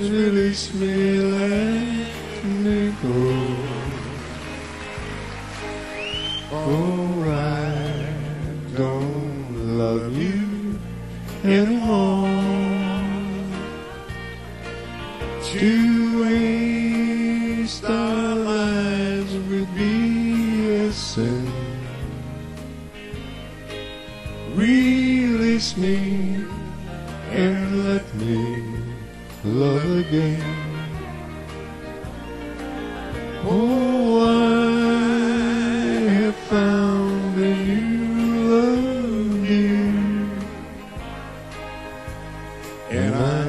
Release me, let me go. For I don't love you anymore. To waste our lives would be a sin. Release me and let me love again. Oh, I have found a new love, dear, and I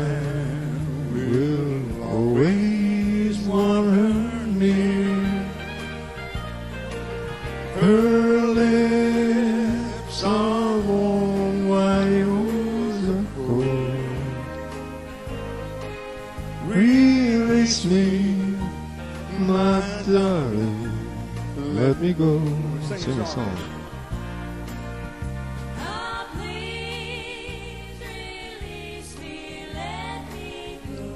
will always want her near. Her lips are Release me, my darling. Let me go. Sing a song. Ah, please release me, let me go.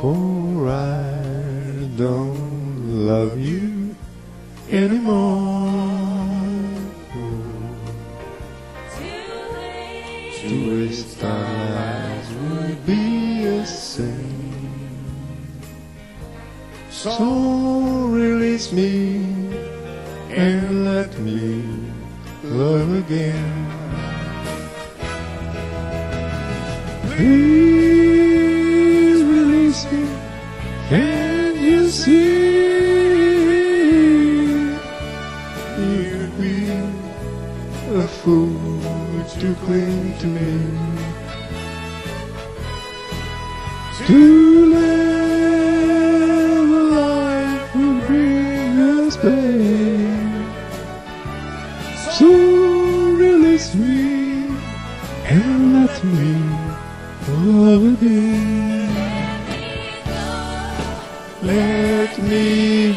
For I don't love you anymore. To waste lives would be a sin. So release me and let me love again. Please release me. Can you see? You'd be a fool to cling to me. To live a life would bring us pain. So release me and let me love again. Let me